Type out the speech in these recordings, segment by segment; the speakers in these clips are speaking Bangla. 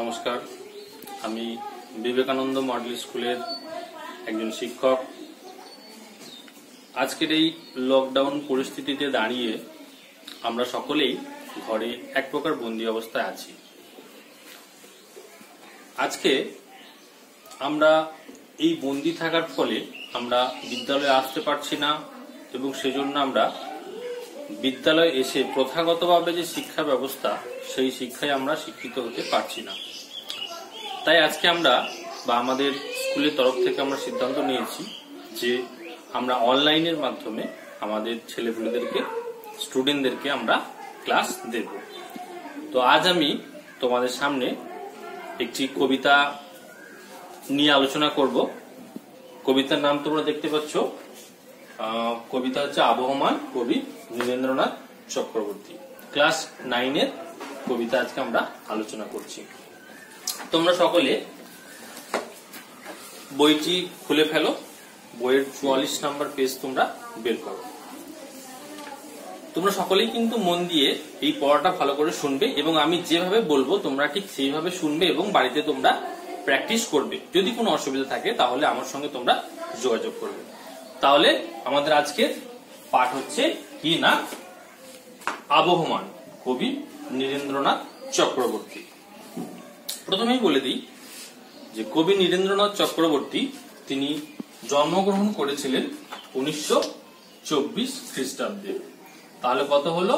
নমস্কার। আমি বিবেকানন্দ মডেল স্কুলের একজন শিক্ষক। আজকের এই লকডাউন পরিস্থিতিতে দাঁড়িয়ে আমরা সকলেই ঘরে এক প্রকার বন্দি অবস্থায় আছি। আজকে আমরা এই বন্দি থাকার ফলে আমরা বিদ্যালয়ে আসতে পারছি না এবং সেজন্য আমরা বিদ্যালয়ে এসে প্রথাগতভাবে যে শিক্ষা ব্যবস্থা, সেই শিক্ষায় আমরা শিক্ষিত হতে পারছি না। তাই আজকে আমরা বা আমাদের স্কুলের তরফ থেকে আমরা সিদ্ধান্ত নিয়েছি যে আমরা অনলাইনের মাধ্যমে আমাদের ছেলেপুলেদেরকে, স্টুডেন্টদেরকে আমরা ক্লাস দেব। তো আজ আমি তোমাদের সামনে একটি কবিতা নিয়ে আলোচনা করব। কবিতার নাম তোমরা দেখতে পাচ্ছ। কবিতা হচ্ছে আবহমান কবি নীরেন্দ্রনাথ চক্রবর্তী ক্লাস নাইনের কবিতা আজকে আমরা আলোচনা করছি। তোমরা সকলে বইটি খুলে ফেলো। বইয়ের চুয়াল্লিশ নাম্বার পেজ তোমরা বের করো। তোমরা সকলেই কিন্তু মন দিয়ে এই পড়াটা ভালো করে শুনবে এবং আমি যেভাবে বলব, তোমরা ঠিক সেইভাবে শুনবে এবং বাড়িতে তোমরা প্র্যাকটিস করবে। যদি কোনো অসুবিধা থাকে, তাহলে আমার সঙ্গে তোমরা যোগাযোগ করবে। তাহলে আমাদের আজকের পাঠ হচ্ছে কি না? আবহমান, কবি নীরেন্দ্রনাথ চক্রবর্তী। প্রথমেই বলে দিই যে কবি নীরেন্দ্রনাথ চক্রবর্তী, তিনি জন্মগ্রহণ করেছিলেন উনিশশো চব্বিশ খ্রিস্টাব্দে। তাহলে কত হলো?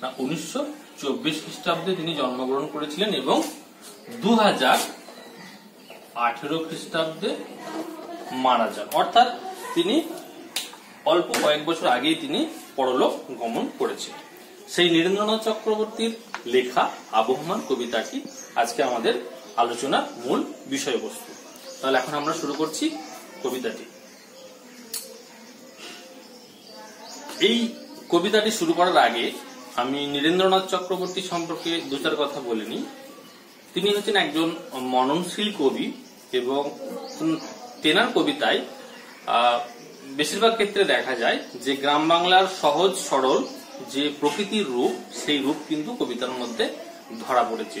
না, উনিশশো চব্বিশ খ্রিস্টাব্দে তিনি জন্মগ্রহণ করেছিলেন এবং দু হাজার আঠেরো খ্রিস্টাব্দে মারা যান। অর্থাৎ তিনি অল্প কয়েক বছর আগেই তিনি পরলোক গমন করেছিলেন সেই নীরেন্দ্রনাথ চক্রবর্তীর লেখা, আবহমান কবিতাটি আজকে আমাদের আলোচনার মূল বিষয়বস্তু। তাহলে এখন আমরা শুরু করছি কবিতাটি। এই কবিতাটি শুরু করার আগে আমি নীরেন্দ্রনাথ চক্রবর্তী সম্পর্কে দু চার কথা বলিনি তিনি হচ্ছেন একজন মননশীল কবি এবং তেনার কবিতায় বেশিরভাগ ক্ষেত্রে দেখা যায় যে গ্রাম বাংলার সহজ সরল যে প্রকৃতির রূপ, সেই রূপ কিন্তু কবিতার মধ্যে ধরা পড়েছে।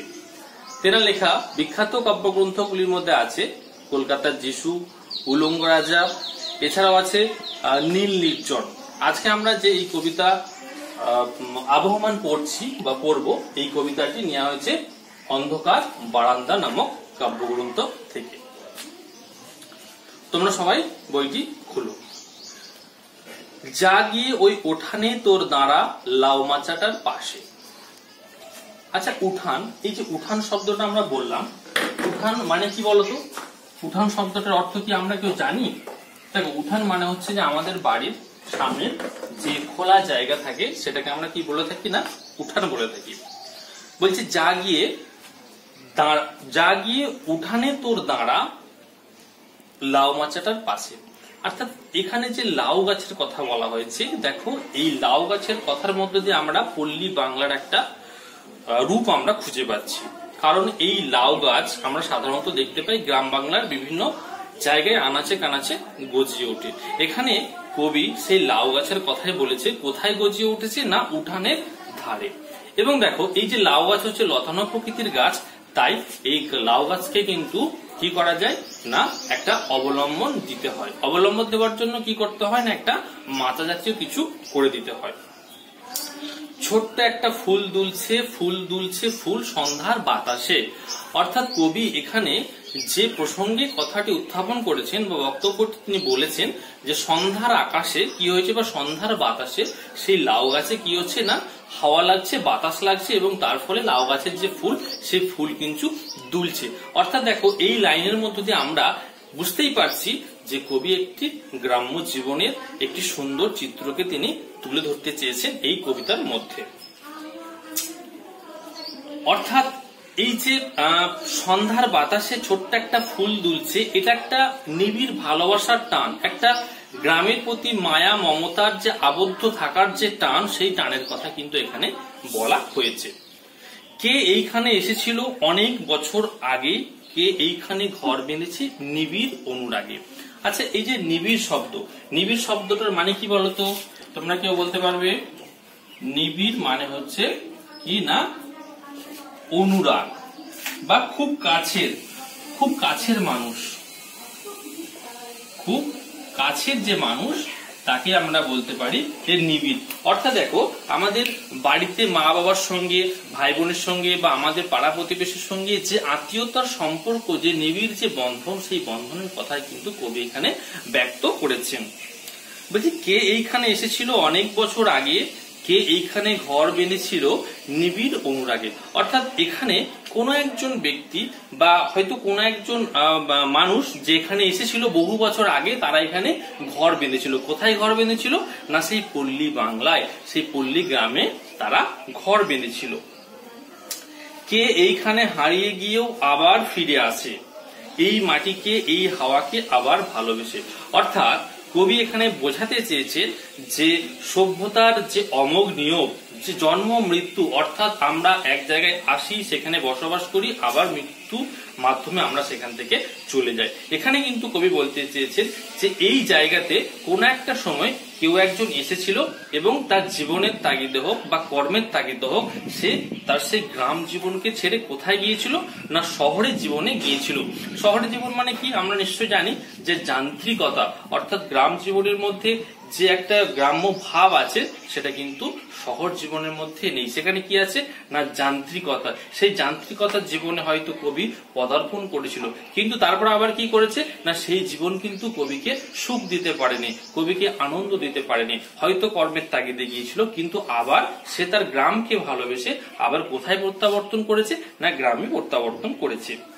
তেনার লেখা বিখ্যাত কাব্যগ্রন্থগুলির মধ্যে আছে কলকাতার যিশু, উলঙ্গ রাজা, এছাড়াও আছে নীল নির্জন। আজকে আমরা যে এই কবিতা আবহমান পড়ছি বা পড়ব, এই কবিতাটি নেওয়া হয়েছে অন্ধকার বারান্দা নামক কাব্যগ্রন্থ থেকে। তোমরা সবাই বইটি খুলো। যা ওই ওঠানে তোর দাঁড়া লাউ মাচাটার পাশে। আচ্ছা উঠান, এই যে উঠান শব্দটা আমরা বললাম, উঠান মানে কি বলতো? উঠান শব্দটার অর্থ কি আমরা কেউ জানি? দেখো, উঠান মানে হচ্ছে যে আমাদের বাড়ির সামনে যে খোলা জায়গা থাকে, সেটাকে আমরা কি বলে থাকি না? উঠান বলে থাকি। বলছে যা গিয়ে যা গিয়ে উঠানে তোর দাঁড়া লাউ মাচাটার পাশে। অর্থাৎ এখানে যে লাউ গাছের কথা বলা হয়েছে, দেখো, এই লাউ গাছের কথার মধ্যে দিয়ে আমরা পল্লী বাংলার একটা রূপ আমরা খুঁজে পাচ্ছি। কারণ এই লাউ গাছ আমরা সাধারণত দেখতে পাই গ্রাম বাংলার বিভিন্ন জায়গায় আনাচে কানাচে গজিয়ে ওঠে। এখানে কবি সেই লাউ গাছের কথাই বলেছে, কোথায় গজিয়ে উঠেছে না উঠানের ধারে। এবং দেখো, এই যে লাউ গাছ হচ্ছে লতানো প্রকৃতির গাছ, তাই এই লাউ গাছকে কিন্তু কি করা যায়? না, একটা অবলম্বন দিতে হয়। অবলম্বন দেওয়ার জন্য কি করতে হয় না? একটা মাথা জাতীয় কিছু করে দিতে হয়। ছোট্ট একটা ফুল দুলছে ফুল দুলছে, ফুল সন্ধ্যার বাতাসে। অর্থাৎ কবি এখানে যে প্রসঙ্গে কথাটি উত্থাপন করেছেন বা বক্তব্যটি তিনি বলেছেন যে সন্ধ্যার আকাশে কি হয়েছে বা সন্ধ্যার বাতাসে সেই লাউ গাছে কি হচ্ছে না? হাওয়া লাগছে, বাতাস লাগছে এবং তার ফলে লাউ গাছের যে ফুল, সেই ফুল কিন্তু দুলছে। অর্থাৎ দেখো, এই লাইনের মধ্য দিয়ে আমরা বুঝতেই পারছি যে কবি একটি গ্রাম্য জীবনের একটি সুন্দর চিত্রকে তিনি তুলে ধরতে চেয়েছেন এই কবিতার মধ্যে। অর্থাৎ এই যে সন্ধ্যার বাতাসে ছোট্ট একটা ফুল দুলছে, এটা একটা নিবিড় ভালোবাসার টান। একটা গ্রামের প্রতি মায়া, মমতার যে আবদ্ধ থাকার যে টান, সেই টানের কথা কিন্তু এখানে বলা হয়েছে। কে এইখানে এসেছিল অনেক বছর আগে? কে এইখানে ঘর বেঁধেছে? নিবিড় অনুরাগে। আচ্ছা এই যে নিবিড় শব্দ, নিবিড় শব্দটার মানে কি বলতো? তোমরা কেউ বলতে পারবে? নিবিড় মানে হচ্ছে কি না? অনুরাগ বা খুব কাছের খুব কাছের মানুষ। খুব কাছের যে মানুষ, তাকে আমরা বলতে পারি যে নিবিড়। অর্থাৎ দেখো, আমাদের বাড়িতে মা বাবার সঙ্গে ভাই বোনের সঙ্গে বা আমাদের পাড়া প্রতিবেশীর সঙ্গে যে আত্মীয়তার সম্পর্ক, যে নিবিড় যে বন্ধন, সেই বন্ধনের কথাই কিন্তু কবি এখানে ব্যক্ত করেছেন। বলছি, কে এইখানে এসেছিল অনেক বছর আগে কে এইখানে ঘর বেঁধেছিল? নিবিড় অনুরাগে। অর্থাৎ এখানে কোনো একজন ব্যক্তি বা হয়তো কোনো একজন মানুষ যেখানে এসেছিল বহু বছর আগে, তারা এখানে ঘর বেঁধেছিল। কোথায় ঘর বেঁধেছিল? না সেই পল্লী বাংলায়, সেই পল্লী গ্রামে তারা ঘর বেঁধেছিল। কে এইখানে হারিয়ে গিয়েও আবার ফিরে আসে? এই মাটিকে, এই হাওয়াকে আবার ভালোবেসে। অর্থাৎ কবি এখানে বোঝাতে চেয়েছেন যে সভ্যতার যে অমোঘ নিয়োগ, যে জন্ম, মৃত্যু, অর্থাৎ আমরা এক জায়গায় আসি, সেখানে বসবাস করি, আবার মৃত্যু মাধ্যমে আমরা সেখান থেকে চলে যাই। এখানে কিন্তু কবি বলতে চেয়েছেন যে এই জায়গাতে কোন একটা সময় কেউ একজন এসেছিল এবং তার জীবনের তাগিদে হোক বা কর্মের তাগিদে হোক, সে তার সেই গ্রাম জীবনকে ছেড়ে কোথায় গিয়েছিল না শহরের জীবনে গিয়েছিল? শহরের জীবন মানে কি? আমরা নিশ্চয় জানি যে যান্ত্রিকতা, অর্থাৎ গ্রাম জীবনের মধ্যে যে একটা গ্রাম্য ভাব আছে, সেটা কিন্তু শহর জীবনের মধ্যে নেই। সেখানে কি আছে? না, যান্ত্রিকতা। সেই যান্ত্রিকতার জীবনে হয়তো কবি পদার্পণ করেছিল, কিন্তু তারপর আবার কি করেছে? না, সেই জীবন কিন্তু কবিকে সুখ দিতে পারেনি, কবিকে আনন্দ দিতে পারেনি। হয়তো কর্মের তাগিদে গিয়েছিল, কিন্তু আবার সে তার গ্রামকে ভালোবেসে আবার কোথায় প্রত্যাবর্তন করেছে? না, গ্রামে প্রত্যাবর্তন করেছে।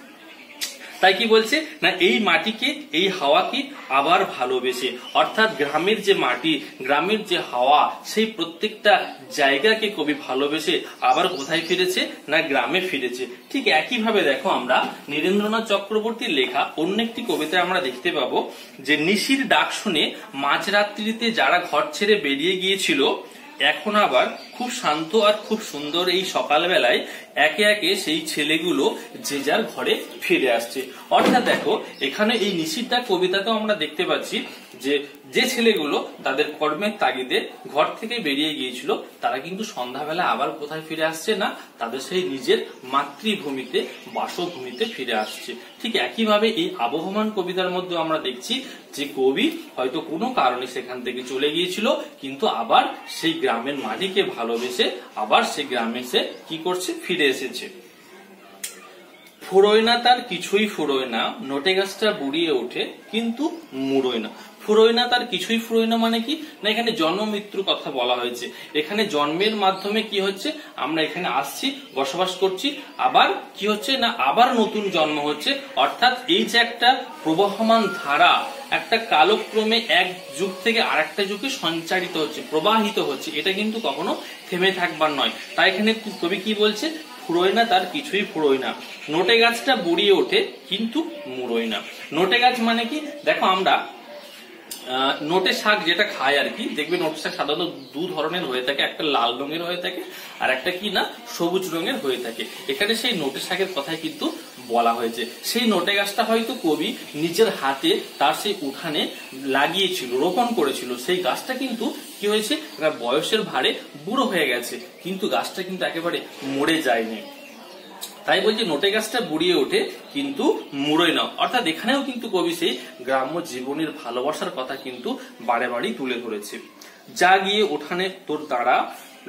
তাই কি বলছে? না, এই মাটিকে, এই হাওয়াকে আবার ভালোবেসে। অর্থাৎ গ্রামের যে মাটি, গ্রামের যে হাওয়া, সেই প্রত্যেকটা জায়গাকে কবি ভালোবেসে আবার কোথায় ফিরেছে? না, গ্রামে ফিরেছে। ঠিক একইভাবে দেখো আমরা, নীরেন্দ্রনাথ চক্রবর্তীর লেখা অন্য একটি কবিতায় আমরা দেখতে পাবো যে নিশির ডাক শুনে মাঝরাত্রিতে যারা ঘর ছেড়ে বেরিয়ে গিয়েছিল, এখন আবার খুব শান্ত আর খুব সুন্দর এই সকালবেলায় একে একে সেই ছেলেগুলো যে যার ঘরে ফিরে আসছে। অর্থাৎ দেখো, এখানে এই নিশিদ্ধা কবিতাতেও আমরা দেখতে পাচ্ছি যে যে ছেলেগুলো তাদের কর্মের তাগিদে ঘর থেকে বেরিয়ে গিয়েছিল, তারা কিন্তু সন্ধ্যাবেলা আবার কোথায় ফিরে আসছে না? তাদের সেই নিজের মাতৃভূমিতে, বাসভূমিতে ফিরে আসছে। ঠিক একইভাবে এই আবহমান কবিতার মধ্যে আমরা দেখছি যে, কবি হয়তো কোনো কারণে সেখান থেকে চলে গিয়েছিল, কিন্তু আবার সেই গ্রামের মাটিকে ভালোবেসে আবার সেই গ্রামে সে কি করছে? ফিরে এসেছে। ফুরোয় না তার কিছুই ফুরোয় না, নোটে গাছটা বুড়িয়ে ওঠে, কিন্তু মুড়োয় না। ফুরোয় না তার কিছুই ফুরোয় না মানে কি? না, এখানে জন্ম মৃত্যুর কথা বলা হয়েছে। এখানে জন্মের মাধ্যমে কি হচ্ছে? আমরা এখানে আসছি, বসবাস করছি, আবার কি হচ্ছে? না, আবার নতুন জন্ম হচ্ছে। অর্থাৎ এই যে একটা প্রবহমান ধারা একটা কালক্রমে এক যুগ থেকে আরেকটা যুগে সঞ্চারিত হচ্ছে, প্রবাহিত হচ্ছে। এটা কিন্তু কখনো থেমে থাকবার নয়। তাই এখানে কবি কি বলছে? ফুরোয় না, তার কিছুই ফুরোয় না। নোটে গাছটা বুড়িয়ে ওঠে, কিন্তু মুড়োয় না। নোটে গাছ মানে কি? দেখো আমরা নোটে শাক যেটা খায় আর কি, দেখবে নোটে শাক সাধারণত দু ধরনের হয়ে থাকে। একটা লাল রঙের হয়ে থাকে আর একটা কি না, সবুজ রঙের হয়ে থাকে। এখানে সেই নোটে শাকের কথাই কিন্তু বলা হয়েছে। সেই নোটে গাছটা হয়তো কবি নিজের হাতে তার সেই উঠানে লাগিয়েছিল, রোপণ করেছিল। সেই গাছটা কিন্তু কি হয়েছে? বয়সের ভারে বুড়ো হয়ে গেছে, কিন্তু গাছটা কিন্তু একেবারে মরে যায়নি। তাই বলছি, নোটে গাছটা বুড়িয়ে ওঠে, কিন্তু মুড়োয় না। অর্থাৎ এখানেও কিন্তু কবি সেই গ্রাম্য জীবনের ভালোবাসার কথা কিন্তু বারে বারেই তুলে ধরেছে। যা গিয়ে ওঠানে তোর দাঁড়া,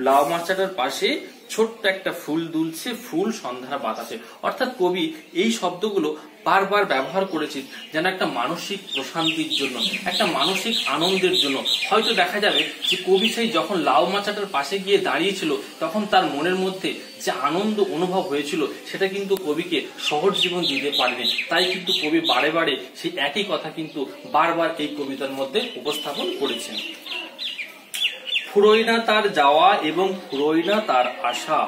লাউ মাচাটার পাশে ছোট্ট একটা ফুল দুলছে, ফুল সন্ধ্যার বাতাসে। অর্থাৎ কবি এই শব্দগুলো বারবার ব্যবহার করেছেন যেন একটা মানসিক প্রশান্তির জন্য, একটা মানসিক আনন্দের জন্য। হয়তো দেখা যাবে যে কবি সেই যখন লাউ মাচাটার পাশে গিয়ে দাঁড়িয়েছিল, তখন তার মনের মধ্যে যে আনন্দ অনুভব হয়েছিল, সেটা কিন্তু কবিকে সহজ জীবন দিতে পারেনি। তাই কিন্তু কবি বারে বারে সেই একই কথা কিন্তু বারবার এই কবিতার মধ্যে উপস্থাপন করেছেন। ফুরোয় না তার যাওয়া এবং ফুরোয় না তার আশা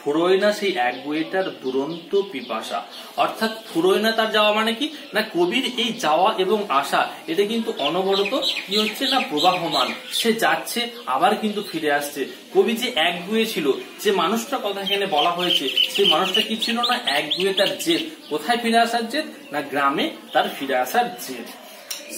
ফুরোয় না সেই এক বইটার দুরন্ত পিপাসা। অর্থাৎ ফুরোয় না তার যাওয়া মানে কি? না, কবির এই যাওয়া এবং আসা, এটা কিন্তু অনবরত কি হচ্ছে না প্রবাহমান। সে যাচ্ছে, আবার কিন্তু ফিরে আসছে। কবি যে এক গুয়ে ছিল, যে মানুষটা কথা এখানে বলা হয়েছে, সেই মানুষটা কি ছিল না? এক গুয়ে তার জেদ। কোথায় ফিরে আসার জেদ? না, গ্রামে তার ফিরে আসার জেদ।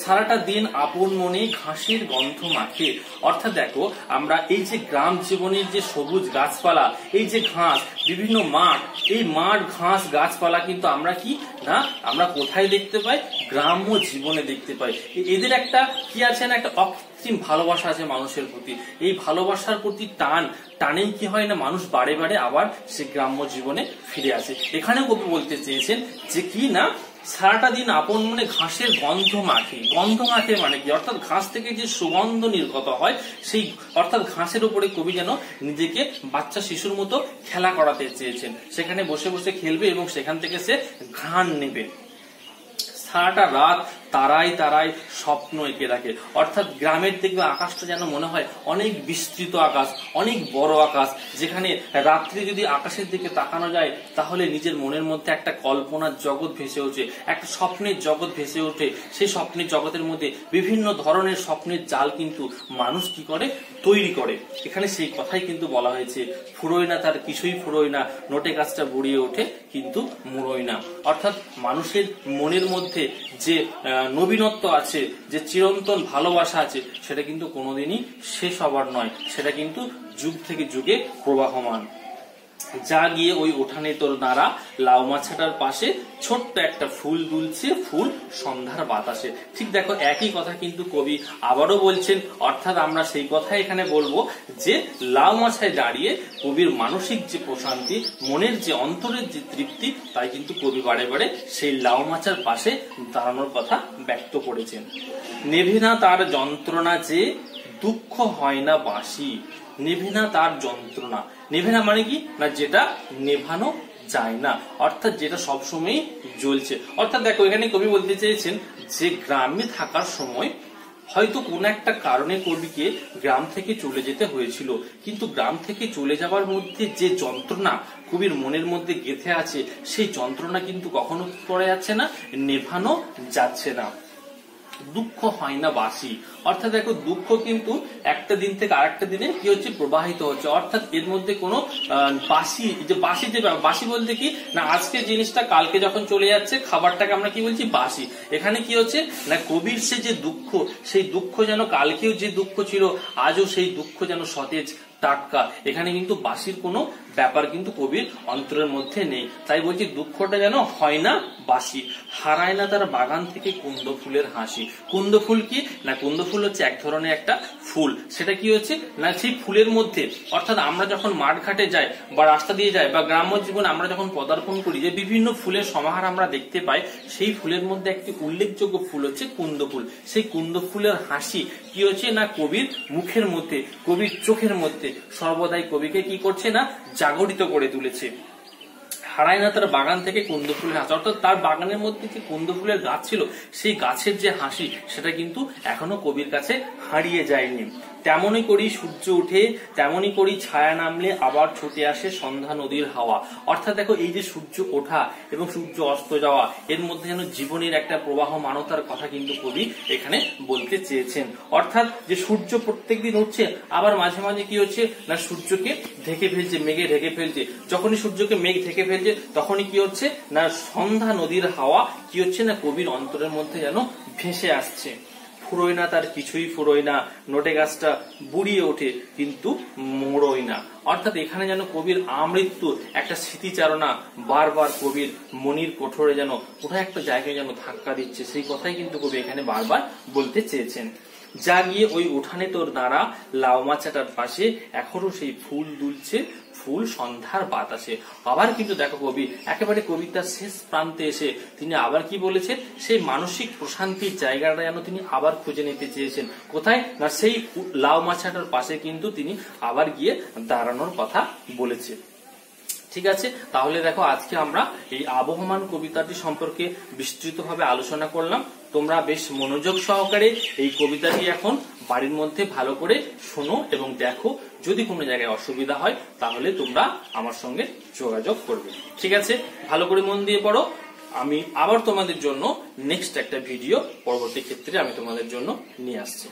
সারাটা দিন আপন মনে ঘাসের গন্ধ মাখে। অর্থাৎ দেখো, আমরা এই যে গ্রাম জীবনের যে সবুজ গাছপালা, এই যে ঘাস, বিভিন্ন মাঠ, এই মাঠ, ঘাস, গাছপালা কিন্তু আমরা কি? না, আমরা কোথায় দেখতে পাই? গ্রাম্য জীবনে দেখতে পাই। এদের একটা কি আছে না, একটা অকৃত্রিম ভালোবাসা আছে মানুষের প্রতি। এই ভালোবাসার প্রতি টান, টানেই কি হয় না, মানুষ বারে বারে আবার সে গ্রাম্য জীবনে ফিরে আসে। এখানেও কবি বলতে চেয়েছেন যে কি না সারাটা দিন আপন মনে ঘাসের গন্ধ মাখে। গন্ধ মাখে মানে কি? অর্থাৎ ঘাস থেকে যে সুগন্ধ নির্গত হয়, সেই অর্থাৎ ঘাসের উপরে কবি যেন নিজেকে বাচ্চা শিশুর মতো খেলা করাতে চেয়েছেন। সেখানে বসে বসে খেলবে এবং সেখান থেকে সে ঘ্রাণ নেবে। সারাটা রাত তারাই তারাই স্বপ্ন এঁকে রাখে। অর্থাৎ গ্রামের দেখবে আকাশটা যেন মনে হয় অনেক বিস্তৃত আকাশ, অনেক বড় আকাশ, যেখানে রাত্রি যদি আকাশের দিকে তাকানো যায়, তাহলে নিজের মনের মধ্যে একটা কল্পনার জগৎ ভেসে ওঠে, একটা স্বপ্নের জগৎ ভেসে ওঠে। সেই স্বপ্নের জগতের মধ্যে বিভিন্ন ধরনের স্বপ্নের জাল কিন্তু মানুষ কি করে? তৈরি করে। এখানে সেই কথাই কিন্তু বলা হয়েছে, ফুরোয় না তার কিছুই ফুরোয় না, নোটে গাছটা বুড়িয়ে ওঠে কিন্তু মুড়োয় না। অর্থাৎ মানুষের মনের মধ্যে যে নবীনত্ব আছে, যে চিরন্তন ভালোবাসা আছে, সেটা কিন্তু কোনোদিনই শেষ হবার নয়। সেটা কিন্তু যুগ থেকে যুগে প্রবাহমান। যা গিয়ে ওই উঠানে তোর দ্বারা লাউ মাছাটার পাশে ছোট্ট একটা ফুল দুলছে, ফুল সন্ধ্যার বাতাসে। ঠিক দেখো, একই কথা কিন্তু কবি আবারও বলছেন, অর্থাৎ আমরা সেই কথা এখানে বলব যে, লাউ মাছায় দাঁড়িয়ে কবির মানসিক যে প্রশান্তি, মনের যে অন্তরের যে তৃপ্তি, তাই কিন্তু কবি বারে বারে সেই লাউ মাছার পাশে দাঁড়ানোর কথা ব্যক্ত করেছেন। নেভিনা তার যন্ত্রণা যে, দুঃখ হয় না বাসি নেভিনা তার যন্ত্রণা। নেভে না মানে কি? না, যেটা নেভানো যায় না। অর্থাৎ যেটা সবসময় জ্বলছে। অর্থাৎ দেখো, এখানে কবি বলতে চেয়েছেন যে, গ্রামে থাকার সময় হয়তো কোন একটা কারণে কবিকে গ্রাম থেকে চলে যেতে হয়েছিল। কিন্তু গ্রাম থেকে চলে যাবার মধ্যে যে যন্ত্রণা কবির মনের মধ্যে গেথে আছে, সেই যন্ত্রণা কিন্তু কখনো করা যাচ্ছে না? নেভানো যাচ্ছে না। দুঃখ হয় না বাসি। অর্থাৎ দেখো, দুঃখ কিন্তু একটা দিন থেকে আরেকটা দিনে কি হচ্ছে? প্রবাহিত হচ্ছে। অর্থাৎ এর মধ্যে কোনো বাসি যে বাসি যে বাসি বলতে কি? না, আজকে জিনিসটা কালকে যখন চলে যাচ্ছে, খাবারটাকে আমরা কি বলছি? বাসি। এখানে কি হচ্ছে? না, কবির সে যে দুঃখ, সেই দুঃখ যেন কালকেও যে দুঃখ ছিল, আজও সেই দুঃখ যেন সতেজ, টাটকা। এখানে কিন্তু বাসির কোনো ব্যাপার কিন্তু কবির অন্তরের মধ্যে নেই। তাই বলছি, দুঃখটা যেন হয় না বাসি হারায় না তার বাগান থেকে কুন্দ ফুলের হাসি। কুন্দ ফুল কি? না, কুন্দ ফুল হচ্ছে এক ধরনের একটা ফুল। সেটা কি হচ্ছে? না, সেই ফুলের মধ্যে, অর্থাৎ আমরা যখন মাঠ ঘাটে যাই বা রাস্তা দিয়ে যাই বা গ্রাম্য জীবনে আমরা যখন পদার্পণ করি, যে বিভিন্ন ফুলের সমাহার আমরা দেখতে পাই, সেই ফুলের মধ্যে একটি উল্লেখযোগ্য ফুল হচ্ছে কুন্দ ফুল। সেই কুন্দ ফুলের হাসি কি হচ্ছে? না, কবির মুখের মধ্যে, কবির চোখের মধ্যে সর্বদাই কবিকে কি করছে না? জাগরিত করে তুলেছে। হারায় না তার বাগান থেকে কুন্দ ফুলের হাসি অর্থাৎ তার বাগানের মধ্যে যে কুন্দ ফুলের গাছ ছিল, সেই গাছের যে হাসি, সেটা কিন্তু এখনও কবির কাছে হারিয়ে যায়নি। তেমনই করি সূর্য উঠে, তেমনই করি ছায়া নামলে আবার ছুটে আসে সন্ধ্যা নদীর হাওয়া। অর্থাৎ দেখো, এই যে সূর্য ওঠা এবং সূর্য অস্ত যাওয়া, এর মধ্যে যেন জীবনের একটা প্রবাহ মানতার কথা কিন্তু কবি এখানে বলতে চেয়েছেন। অর্থাৎ যে সূর্য প্রত্যেকদিন উঠছে, আবার মাঝে মাঝে কি হচ্ছে? না, সূর্যকে ঢেকে ফেলছে, মেঘে ঢেকে ফেলছে। যখনই সূর্যকে মেঘ ঢেকে ফেলছে, তখনই কি হচ্ছে? না, সন্ধ্যা নদীর হাওয়া কি হচ্ছে? না, কবির অন্তরের মধ্যে যেন ভেসে আসছে। ফুরোয় না, তার কিছুই ফুরোয় না। নোটে গাছটা বুড়িয়ে ওঠে, কিন্তু মোড়োয় না। অর্থাৎ এখানে যেন কবির আমৃত্যু একটা স্মৃতিচারণা বারবার কবির মনির কঠোরে যেন কোথায় একটা জায়গায় যেন ধাক্কা দিচ্ছে, সেই কথাই কিন্তু কবি এখানে বারবার বলতে চেয়েছেন। যা গিয়ে ওই উঠানে তোর দাঁড়া, লাউ মাচাটার পাশে। এখনও সেই ফুল দুলছে, ফুল সন্ধ্যার বাতাসে। আবার কিন্তু দেখো কবি, একেবারে কবিতার শেষ প্রান্তে এসে তিনি আবার কি বলেছেন? সেই মানসিক প্রশান্তির জায়গাটা যেন তিনি আবার খুঁজে নিতে চেয়েছেন। কোথায়? না, সেই লাউ মাছাটার পাশে কিন্তু তিনি আবার গিয়ে দাঁড়ানোর কথা বলেছে ঠিক আছে? তাহলে দেখো, আজকে আমরা এই আবহমান কবিতাটি সম্পর্কে বিস্তৃতভাবে আলোচনা করলাম। তোমরা বেশ মনোযোগ সহকারে এই কবিতাটি এখন বাড়ির মধ্যে ভালো করে শোনো এবং দেখো। যদি কোনো জায়গায় অসুবিধা হয়, তাহলে তোমরা আমার সঙ্গে যোগাযোগ করবে। ঠিক আছে? ভালো করে মন দিয়ে পড়ো। আমি আবার তোমাদের জন্য নেক্সট একটা ভিডিও পরবর্তী ক্ষেত্রে আমি তোমাদের জন্য নিয়ে আসছি।